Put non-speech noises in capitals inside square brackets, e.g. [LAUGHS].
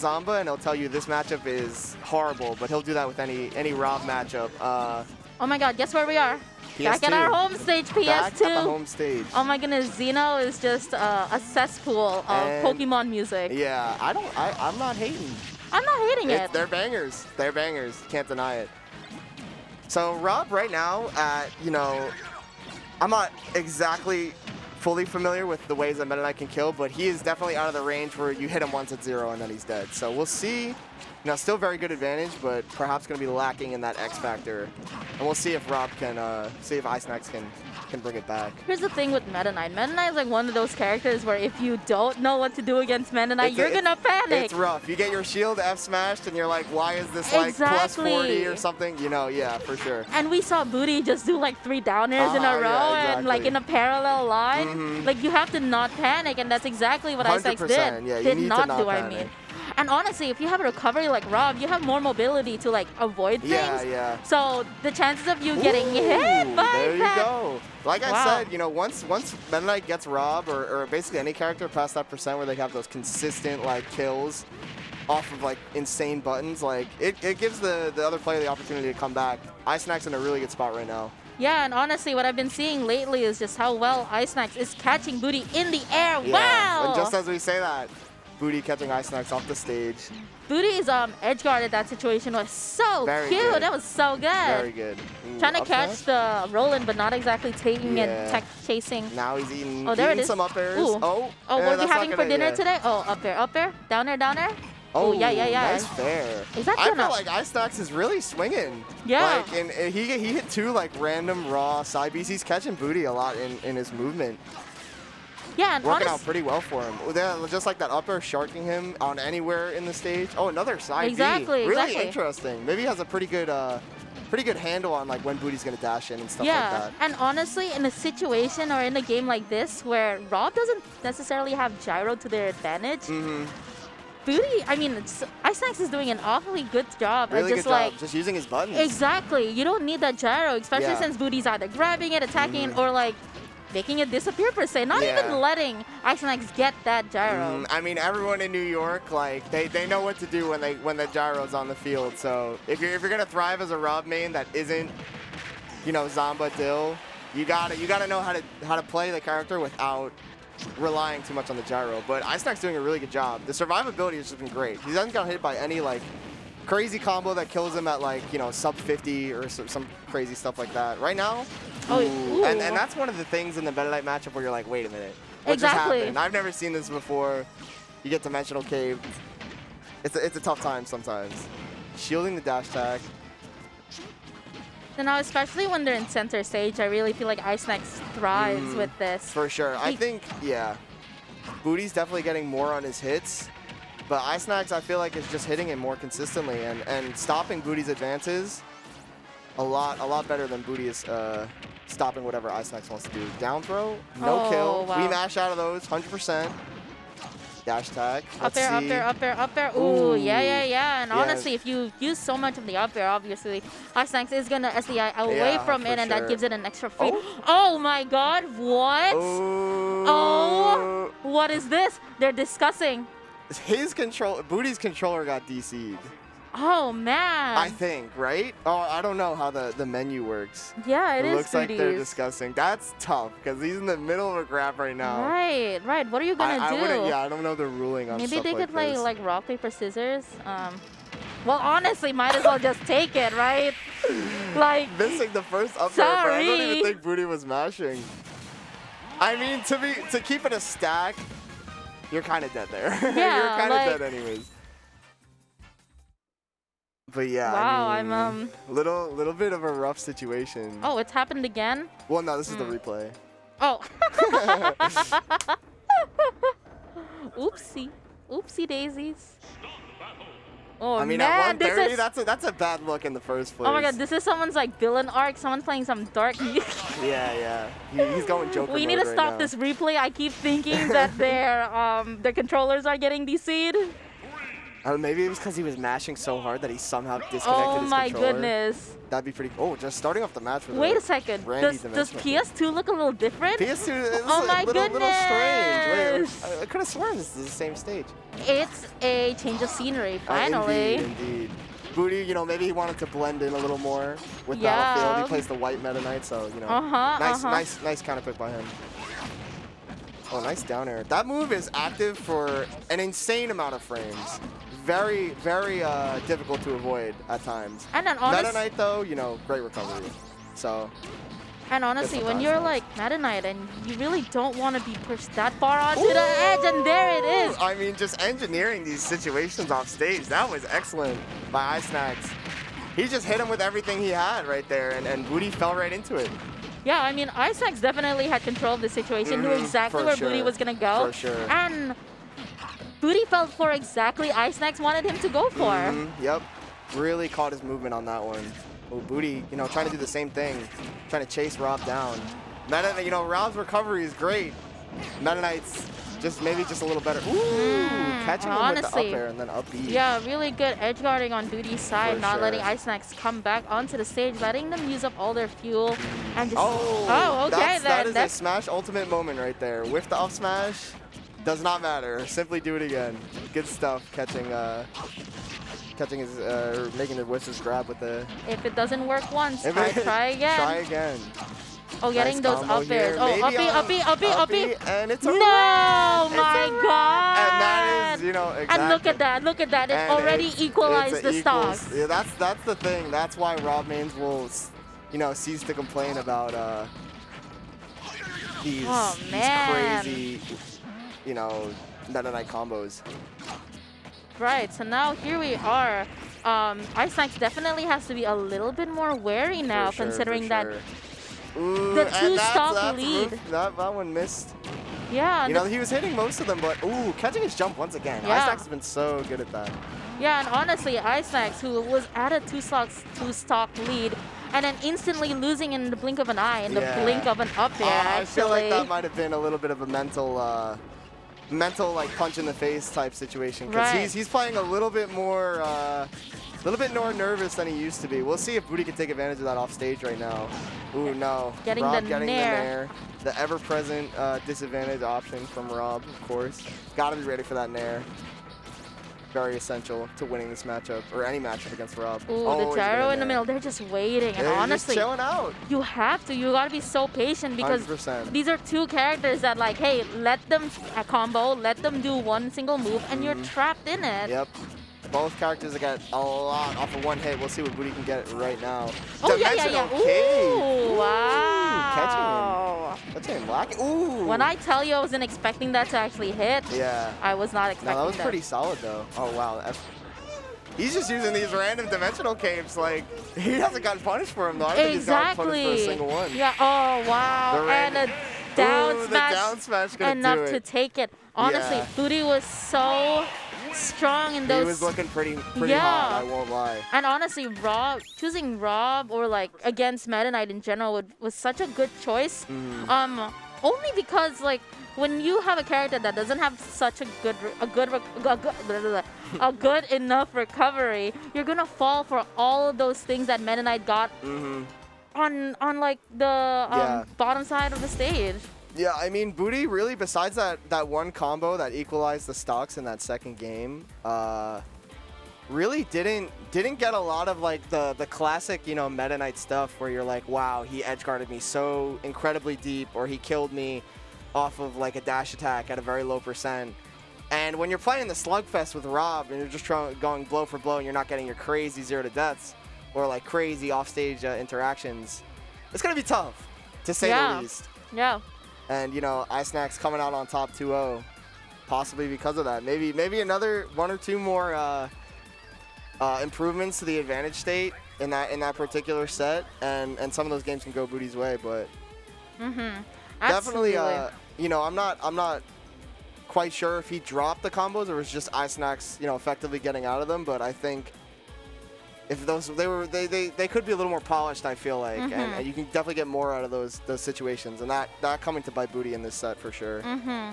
Zamba and he'll tell you this matchup is horrible, but he'll do that with any any Rob matchup. Uh, Oh my god, guess where we are? Back at our home stage, PS2. Back at the home stage. Oh my goodness, Xeno is just uh, a cesspool of And- Pokemon music. Yeah, I don't. I, I'm not hating. I'm not hating It's, it. they're bangers. They're bangers. Can't deny it. So Rob, right now, at you know, I'm not exactly fully familiar with the ways that Meta Knight can kill, but he is definitely out of the range where you hit him once at zero and then he's dead. So we'll see. Now, still very good advantage, but perhaps going to be lacking in that X factor. And we'll see if Rob can, uh, see if Isnacks can can bring it back. Here's the thing with Meta Knight. Meta Knight is like one of those characters where if you don't know what to do against Meta Knight, It's- you're it's- gonna panic. It's rough. You get your shield F smashed and you're like, why is this like plus 40 or something? You know, yeah, for sure. And we saw Booty just do like three downers in Uh-huh, a row yeah, and like in a parallel line. Mhm. Like you have to not panic and that's exactly what Ice did. yeah, you did not, not do, I mean. And honestly, if you have a recovery like Rob, you have more mobility to like avoid things. Yeah, yeah. So the chances of you getting hit Ooh, by There you that go. Like I said, you know, once once Meta Knight gets Rob or, or basically any character past that percent where they have those consistent like kills off of like insane buttons, like it, it gives the, the other player the opportunity to come back. Ice Snack's in a really good spot right now. Yeah, and honestly, what I've been seeing lately is just how well Isnacks is catching Booty in the air. Yeah. Wow! And just as we say that, Booty catching Isnacks off the stage. Booty's um, edge guard at that situation was so Very cute. good. That was so good. Very good. Ooh, Trying to catch smash? the Roland, but not exactly taking Yeah. and tech chasing. Now he's eating, Oh, there eating it is. some up airs. Ooh. Oh, Oh, what are not having for dinner yeah. today? Oh, up there, up there, down there, down there. Oh, yeah, yeah, yeah. Nice fair. Is that I feel like Isnacks is really swinging. Yeah. Like, and, and he he hit two like random raw side Bs. He's catching booty a lot in, in his movement. Yeah, and Working out pretty well for him. They're Just like that upper sharking him on anywhere in the stage. Oh, another side B. Exactly, Really exactly. interesting. Maybe he has a pretty good uh, pretty good handle on like when booty's gonna dash in and stuff like yeah, that. and honestly, in a situation or in a game like this where Rob doesn't necessarily have gyro to their advantage, hmm Booty, I mean, it's, Isnacks is doing an awfully good job Really at good just like job. Just using his buttons. Exactly. You don't need that gyro, especially Yeah. Mm-hmm. since Booty's either grabbing it, attacking it, or like making it disappear per se. Not Yeah. even letting Snacks get that gyro. Mm, I mean, everyone in New York, like they, they know what to do when they when the gyro's on the field. So if you're if you're gonna thrive as a Rob main that isn't, you know, Zamba Dill, you gotta you gotta know how to how to play the character without relying too much on the gyro. But Ice Snack's doing a really good job. The survivability has just been great. He hasn't got hit by any like crazy combo that kills him at like you know sub 50 or some, some crazy stuff like that. Right now. Oh, ooh, and, and that's one of the things in the Meta Knight matchup where you're like, wait a minute, what Exactly. just happened? I've never seen this before. You get dimensional cave. It's a, it's a tough time sometimes. Shielding the dash tag. And now, especially when they're in center stage, I really feel like Isnacks thrives Mm, with this. For sure. I He- think, yeah. Booty's definitely getting more on his hits. But Isnacks, I feel like, is just hitting it more consistently and, and stopping Booty's advances a lot a lot better than Booty is uh, stopping whatever Isnacks wants to do. Down throw, no Oh, kill. wow. We mash out of those, 100%. Dash tag. Up Let's there, up see. there, up there, up there. Ooh, yeah, Ooh. yeah, yeah. And Yeah. honestly, if you use so much of the up there, obviously, Isnacks is gonna SDI away Yeah, from it, and that gives it an extra free. Oh. Oh, my God, what? Oh. Oh. What is this? They're discussing. His control, Booty's controller got DC'd. Oh man. I think, right? Oh, I don't know how the, the menu works. yeah, it is looks like they're 3Ds. discussing. That's tough because he's in the middle of a grab right now. Right, right. What are you gonna I do? wouldn't. Yeah, I don't know the ruling on Maybe they like could play this. like rock paper scissors. Um, well, honestly, might as well just take it, right? [LAUGHS] Like, missing the first up air, I don't Sorry. even think Booty was mashing. I mean, to be to keep it a stack, you're kind of dead there. [LAUGHS] you're Yeah, kind of like- dead anyways. But yeah, Wow, I I'm, mean, um, little little bit of a rough situation. oh, it's happened again. Well, no, this is the Mm. replay. Oh. [LAUGHS] Oopsie, oopsie daisies. Oh I mean, man, at this 130, is. that's a that's a bad look in the first place. Oh my god, this is someone's like villain arc. Someone's playing some dark. [LAUGHS] [LAUGHS] Yeah, yeah. He, he's going Joker we need to stop this replay. I keep thinking that their um their controllers are getting DC'd. Uh, maybe it was because he was mashing so hard that he somehow disconnected Oh his my controller. goodness. That'd be pretty. cool. Oh, just starting off the match with Wait a second. Does, does PS2 look a little different? PS2 is Oh a my little, little strange. Wait, goodness. I, I could have sworn this is the same stage. It's a change of scenery, Uh, finally. indeed, indeed. Booty, you know, maybe he wanted to blend in a little more with Yeah. Battlefield. He plays the white Meta Knight, so you know, Uh-huh, nice, uh-huh. nice, nice counter pick by him. Oh, nice down air. That move is active for an insane amount of frames. Very, very uh, difficult to avoid at times. And then Meta honest, Knight, though, you know, great recovery. So, and honestly, when you're like Meta Knight and you really don't want to be pushed that far onto the edge, and there it is. I mean, just engineering these situations off stage, that was excellent by iSnacks. He just hit him with everything he had right there, and, and Booty fell right into it. Yeah, I mean, Isaacs definitely had control of the situation, knew Mhm, exactly where Booty was gonna go, for sure. and Booty felt for exactly Isaacs wanted him to go for. Mhm, Yep. Really caught his movement on that one. Oh, Booty, you know, trying to do the same thing, trying to chase Rob down. Meta, you know, Rob's recovery is great. Meta Knight's just maybe just a little better. Ooh, catching him with the up Mm, air and then up B. Yeah, really good edge guarding on Booty's side, For not letting sure. Isnacks come back onto the stage, letting them use up all their fuel, and just. Oh, oh okay that's, then. that is that's a Smash ultimate moment right there. With the up smash, does not matter. Simply do it again. Good stuff. Catching, uh, catching his, uh, making the whistles grab with the. if it doesn't work once, try, try [LAUGHS] again. Try again. oh, getting Nice those up airs. Oh, uppy, uppy, uppy, uppy. and it's a No, wrap. A my wrap. God. And that is, you know, exactly. And look at that, look at that. It And already it's- equalized it's the equals- stocks. Yeah, that's that's the thing. That's why Rob Mains will, you know, cease to complain about uh, these, Oh, these man. crazy, you know, Meta Knight combos. Right, so now here we are. Um, Isnacks definitely has to be a little bit more wary now, sure, considering that. Ooh, the two that's- stock lead. roof- That, that one missed. yeah, You know, he was hitting most of them, but ooh, catching his jump once again. Yeah. Isaacs has been so good at that. yeah, and honestly, Ice who was at a two stock two stock lead, and then instantly losing in the blink of an eye, in the Yeah. blink of an up Uh. I feel like that might have been a little bit of a mental, uh, mental like punch in the face type situation because Right. he's he's playing a little bit more, uh, a little bit more nervous than he used to be. We'll see if Booty can take advantage of that off stage right now. Ooh no, Getting Rob the getting nair. the nair, the ever-present uh, disadvantage option from Rob, of course. Got to be ready for that nair. Very essential to winning this matchup or any matchup against Rob. Ooh, Oh, the gyro in the middle, they're just waiting. And Yeah, he's honestly, just chilling out. you have to. You gotta be so patient because 100%. these are two characters that, like, hey, let them a combo, let them do one single move, and you're trapped in it. Mm-hmm. Yep. Both characters get a lot off of one hit. We'll see what Booty can get right now. Oh yeah, yeah, yeah. Dimensional Cave. Ooh, wow. Black. Ooh. When I tell you I wasn't expecting that to actually hit, Yeah. I was not expecting No, that was pretty solid though. Oh wow. He's just using these random dimensional caves. Like [LAUGHS] he hasn't gotten punished for him though. I think he's gotten punished for a single one. Yeah. Oh wow. And a down Ooh, smash. down smash enough to take it. Honestly, Yeah. Booty was so strong in those. He was looking pretty pretty Yeah. hot. I won't lie. and honestly, Rob choosing Rob or like against Meta Knight in general would, was such a good choice. Mhm. Um, only because like when you have a character that doesn't have such a good a good a good, a [LAUGHS] good enough recovery, you're gonna fall for all of those things that Knight got Mhm. on on like the um, Yeah. bottom side of the stage. Yeah, I mean, Booty really, besides that, that one combo that equalized the stocks in that second game, uh, really didn't didn't get a lot of like the the classic, you know, Meta Knight stuff where you're like, wow, he edge guarded me so incredibly deep, or he killed me off of like a dash attack at a very low percent. And when you're playing the slugfest with Rob and you're just trying going blow for blow and you're not getting your crazy zero to deaths or like crazy offstage uh, interactions, it's gonna be tough to say Yeah. the least. Yeah. And you know, iSnacks coming out on top 2-0, possibly because of that. Maybe maybe another one or two more uh, uh, improvements to the advantage state in that in that particular set, and and some of those games can go Booty's way. But Mm-hmm. definitely, uh, you know, I'm not I'm not quite sure if he dropped the combos or was just iSnacks, you know, effectively getting out of them. But I think. If those they were they, they, they could be a little more polished, I feel like, and, Mhm. and you can definitely get more out of those those situations, and that that coming to bite booty in this set for sure. Mm-hmm.